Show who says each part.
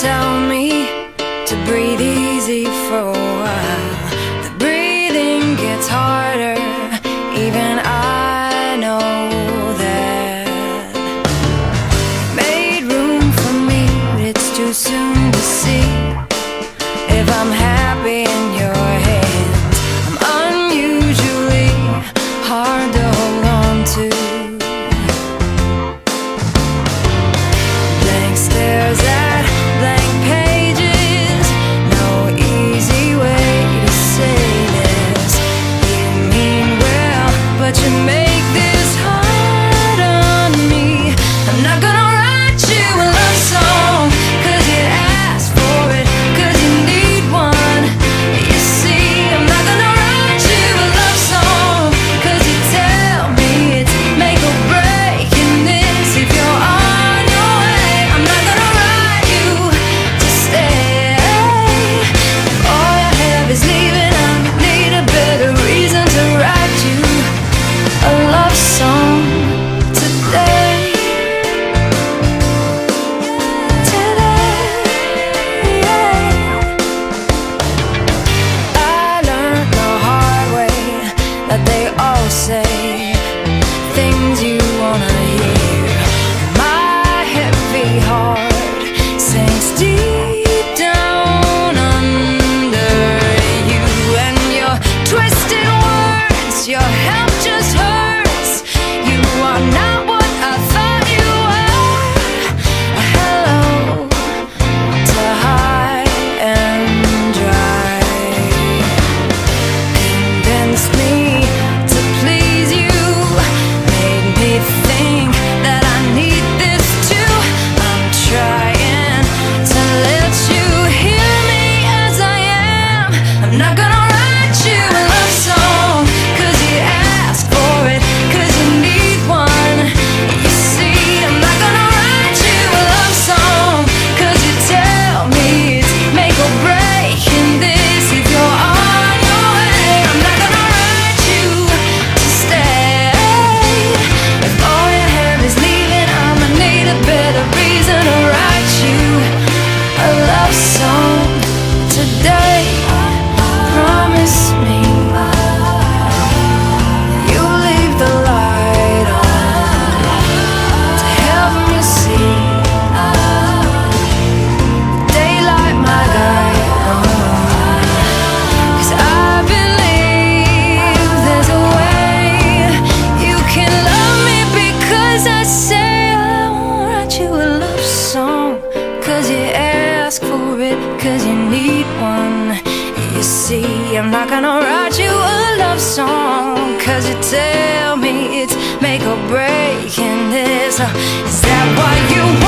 Speaker 1: tell me to breathe easy for a while. The breathing gets hard. ask for it, cause you need one. You see, I'm not gonna write you a love song, cause you tell me it's make or break in this. Is that why you